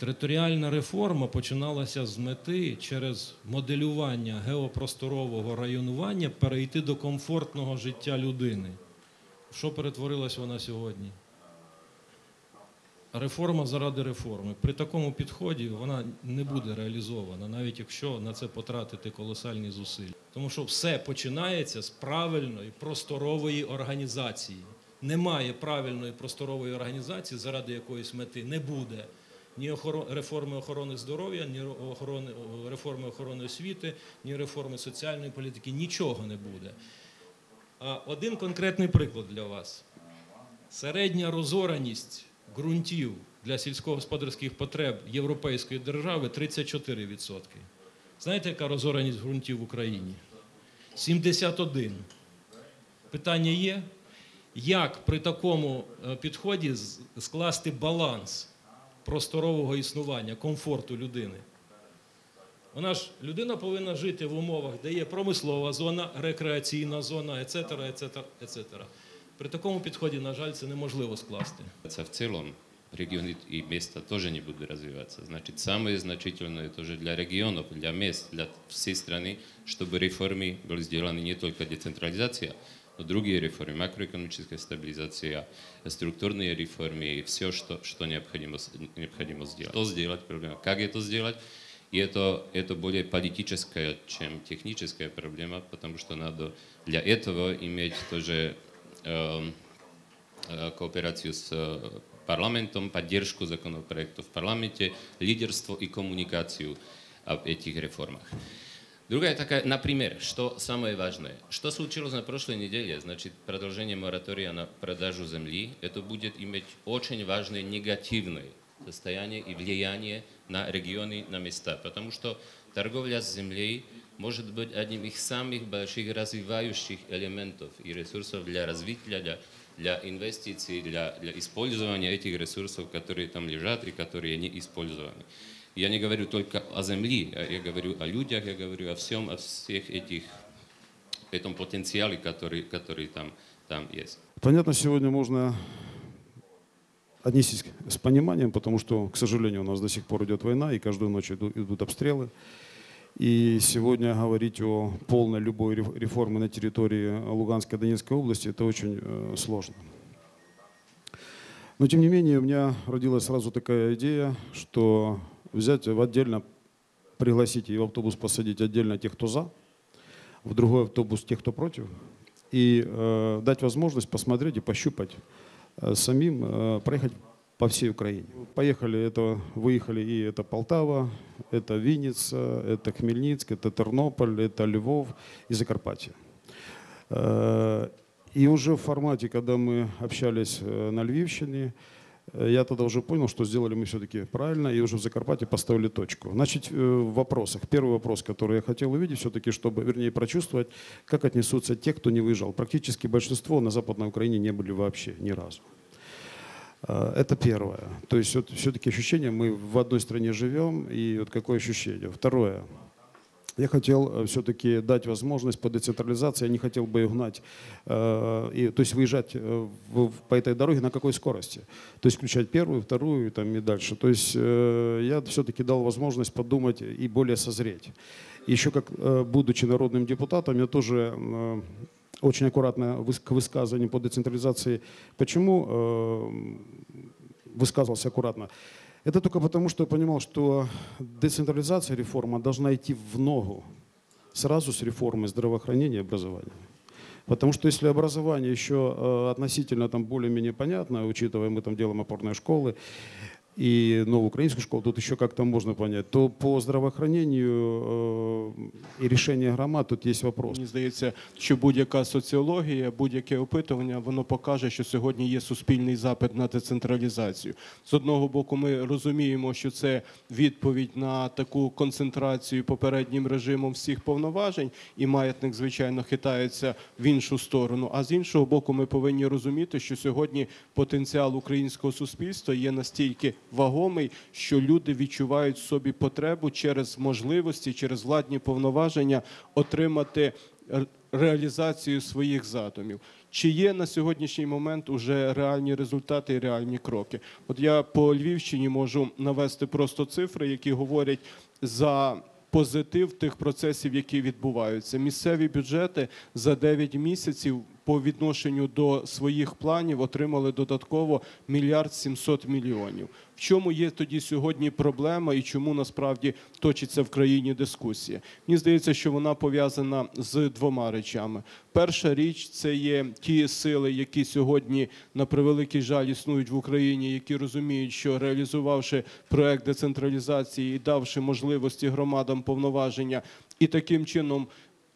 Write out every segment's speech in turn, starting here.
Територіальна реформа починалася з мети через моделювання геопросторового районування перейти до комфортного життя людини. Що перетворилась вона сьогодні? Реформа заради реформи. При такому підході вона не буде реалізована, навіть якщо на це потратити колосальні зусилля. Тому що все починається з правильної просторової організації. Немає правильної просторової організації, заради якоїсь мети не буде ні реформи охорони здоров'я, ні охорони, реформи охорони освіти, ні реформи соціальної політики, нічого не буде. Один конкретний приклад для вас. Середня розораність ґрунтів для сільськогосподарських потреб Європейської держави 34%. Знаєте, яка розораність ґрунтів в Україні? 71. Питання є, як при такому е, підході скласти баланс просторового існування, комфорту людини? Вона ж людина повинна жити в умовах, де є промислова зона, рекреаційна зона, ецетера, ецетера, ецетера. При такому підході, на жаль, це неможливо скласти. в целом регионы и места тоже не будут развиваться. Значит, самое значительное тоже для регионов, для мест, для всей страны, чтобы реформы были сделаны не только децентрализация, но другие реформы, макроэкономическая стабилизация, структурные реформы и все, что, что необходимо, с- необходимо сделать. Что сделать, проблема, как это сделать, и это, это более политическая, чем техническая проблема, потому что надо для этого иметь тоже эм, э, кооперацию с э, парламентом, поддержку законопроектов в парламенте, лидерство и коммуникацию об этих реформах. Другая такая, например, что самое важное, что случилось на прошлой неделе, значит, продолжение моратория на продажу земли, это будет иметь очень важное негативное состояние и влияние на регионы, на места, потому что торговля с землей может быть одним из самых больших развивающих элементов и ресурсов для развития, для, для инвестиций, для, для использования этих ресурсов, которые там лежат и которые не использованы. Я не говорю только о земле, а я говорю о людях, я говорю о всем, о всех этих, этом потенциале, который, который там, там есть. Понятно, сегодня можно отнестись с пониманием, потому что, к сожалению, у нас до сих пор идет война, и каждую ночь идут, идут обстрелы. И сегодня говорить о полной любой реф- реформе на территории Луганской и Донецкой области это очень э, сложно. Но тем не менее у меня родилась сразу такая идея, что взять в отдельно, пригласить и в автобус посадить отдельно тех, кто за, в другой автобус тех, кто против, и э, дать возможность посмотреть и пощупать э, самим, э, проехать по всей Украине. Поехали, это, выехали и это Полтава, это Винница, это Хмельницк, это Тернополь, это Львов и Закарпатье. Э, И уже в формате, когда мы общались э, на Львивщине, я тогда уже понял, что сделали мы все-таки правильно, и уже в Закарпатье поставили точку. Значит, э, в вопросах. Первый вопрос, который я хотел увидеть все-таки, чтобы, вернее, прочувствовать, как отнесутся те, кто не выезжал. Практически большинство на Западной Украине не были вообще ни разу. Э, Это первое. То есть вот все-таки ощущение, мы в одной стране живем, и вот какое ощущение. Второе. Я хотел все-таки дать возможность по децентрализации, я не хотел бы гнать, э, и, то есть выезжать э, в- по этой дороге на какой скорости. То есть включать первую, вторую там, и дальше. То есть э, я все-таки дал возможность подумать и более созреть. Еще как, э, будучи народным депутатом, я тоже э, очень аккуратно к высказываниям по децентрализации. Почему э, высказывался аккуратно? Это только потому, что я понимал, что децентрализация реформа должна идти в ногу сразу с реформой здравоохранения и образования. Потому что если образование еще э, относительно там более-менее понятно, учитывая мы там делаем опорные школы и новую украинскую школу, тут еще как-то можно понять, то по здравоохранению э, и решению громад тут есть вопрос. Мені здається, що будь-яка соціологія, будь-яке опитування, воно покаже, що сьогодні є суспільний запит на децентралізацію. З одного боку, ми розуміємо, що це відповідь на таку концентрацію попереднім режимом всіх повноважень, і маятник, звичайно, хитається в іншу сторону. А з іншого боку, ми повинні розуміти, що сьогодні потенціал українського суспільства є настільки вагомий, що люди відчувають собі потребу через можливості, через владні повноваження отримати р- реалізацією своїх задумів. Чи є на сьогоднішній момент уже реальні результати і реальні кроки? От я по Львівщині можу навести просто цифри, які говорять за позитив тих процесів, які відбуваються. Місцеві бюджети за 9 місяців по відношенню до своїх планів отримали додатково мільярд 700 мільйонів. В чому є тоді сьогодні проблема і чому насправді точиться в країні дискусія? Мені здається, що вона пов'язана з двома речами. Перша річ це є ті сили, які сьогодні на превеликий жаль існують в Україні, які розуміють, що реалізувавши проект децентралізації і давши можливості громадам повноваження, і таким чином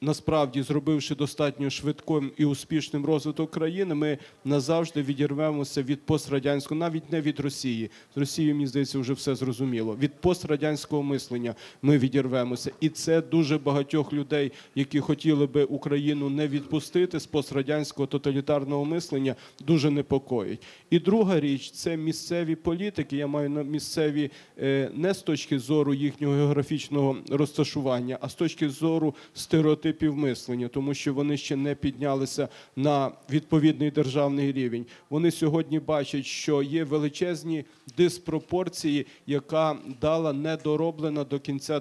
насправді зробивши достатньо швидким і успішним розвиток країни, ми назавжди відірвемося від пострадянського, навіть не від Росії. З Росією, мені здається, вже все зрозуміло. Від пострадянського мислення ми відірвемося, і це дуже багатьох людей, які хотіли би Україну не відпустити з пострадянського тоталітарного мислення, дуже непокоїть. І друга річ це місцеві політики. Я маю на місцеві е, не з точки зору їхнього географічного розташування, а з точки зору стереотипів мислення, тому що вони ще не піднялися на відповідний державний рівень. Вони сьогодні бачать, що є величезні диспропорції, яка дала недороблена до кінця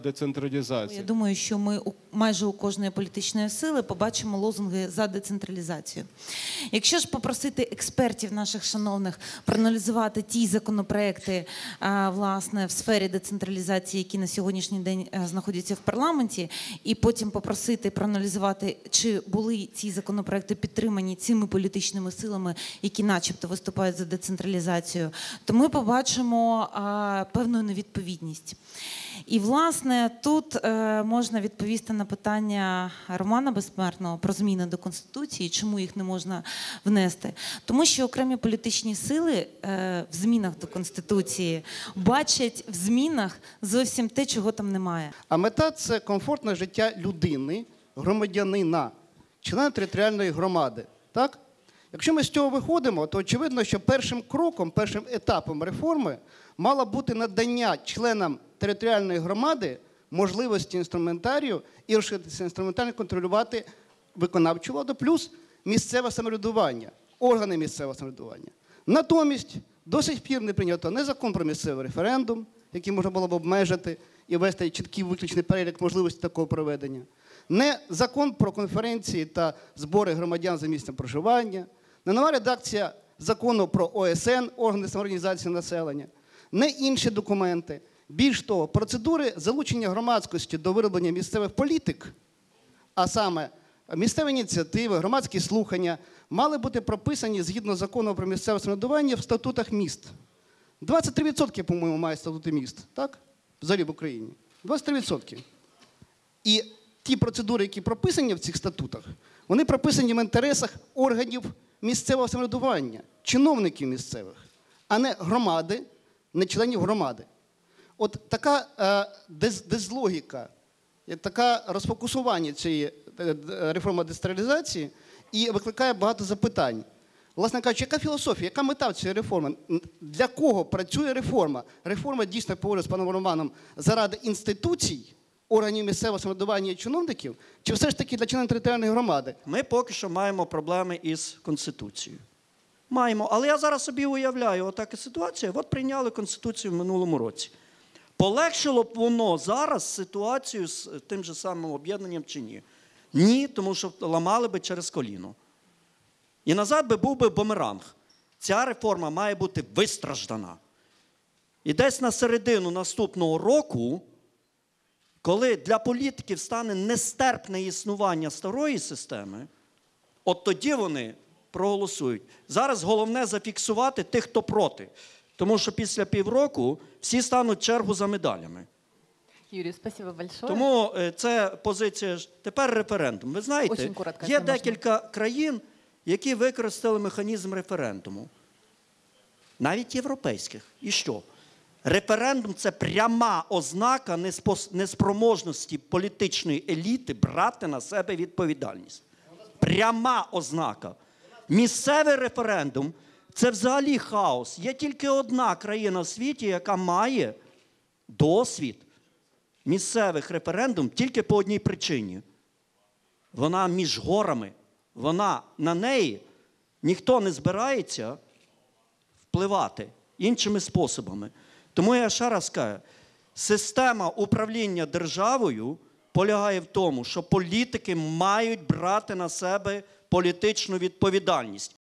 Я думаю, що ми у майже у кожної політичної сили побачимо лозунги за децентралізацію. Якщо ж попросити експертів наших шановних проаналізувати ті законопроекти а, власне в сфері децентралізації, які на сьогоднішній день е, знаходяться в парламенті, і потім попросити проаналізувати, чи були ці законопроекти підтримані цими політичними силами, які, начебто, виступають за децентралізацію, то ми побачимо певну невідповідність. І власне тут е, можна відповісти на питання Романа Безсмертного про зміни до конституції, чому їх не можна внести, тому що окремі політичні сили е, в змінах до конституції бачать в змінах зовсім те, чого там немає. А мета це комфортне життя людини, громадянина, члена територіальної громади. Так? Якщо ми з цього виходимо, то очевидно, що першим кроком, першим етапом реформи мало бути надання членам територіальної громади можливості інструментарію і розширити інструментарію контролювати виконавчу владу, плюс місцеве самоврядування, органи місцевого самоврядування. Натомість до сих пір не прийнято не закон про місцевий референдум, який можна було б обмежити і ввести чіткий виключний перелік можливості такого проведення, не закон про конференції та збори громадян за місцем проживання, не нова редакція закону про ОСН, органи самоорганізації населення, не інші документи. Більш того, процедури залучення громадськості до вироблення місцевих політик а саме місцеві ініціативи, громадські слухання, мали бути прописані згідно закону про місцеве самоврядування в статутах міст. 23%, по-моєму, має статути міст, так? Взагалі в Україні. 23%. І ті процедури, які прописані в цих статутах, вони прописані в інтересах органів місцевого самоврядування, чиновників місцевих, а не громади, не членів громади. От така е, дезлогіка, е, таке розфокусування цієї е, д- реформи децентралізації і викликає багато запитань. Власне кажучи, яка філософія, яка мета цієї реформи? Для кого працює реформа? Реформа дійсно погоджує з паном Романом заради інституцій, органів місцевого самоврядування і чиновників, чи все ж таки для членів територіальної громади? Ми поки що маємо проблеми із Конституцією. Маємо. Але я зараз собі уявляю, отака ситуація. От прийняли Конституцію в минулому році. Полегшило б воно зараз ситуацію з тим же самим об'єднанням чи ні? Ні, тому що ламали би через коліно. І назад би був би бумеранг. Ця реформа має бути вистраждана. І десь на середину наступного року, коли для політиків стане нестерпне існування старої системи, от тоді вони проголосують. Зараз головне зафіксувати тих, хто проти. Тому що після півроку всі стануть чергу за медалями. Юрий, спасибо большое. Тому е, це позиція. Тепер референдум. Ви знаєте, коротко, є якщо можна. декілька країн, які використали механізм референдуму. Навіть європейських. І що? Референдум це пряма ознака неспроможності політичної еліти брати на себе відповідальність. Пряма ознака. Місцевий референдум це взагалі хаос. Є тільки одна країна в світі, яка має досвід місцевих референдум тільки по одній причині. вона між горами, вона на неї ніхто не збирається впливати іншими способами. Тому я ще раз кажу, система управління державою полягає в тому, що політики мають брати на себе політичну відповідальність.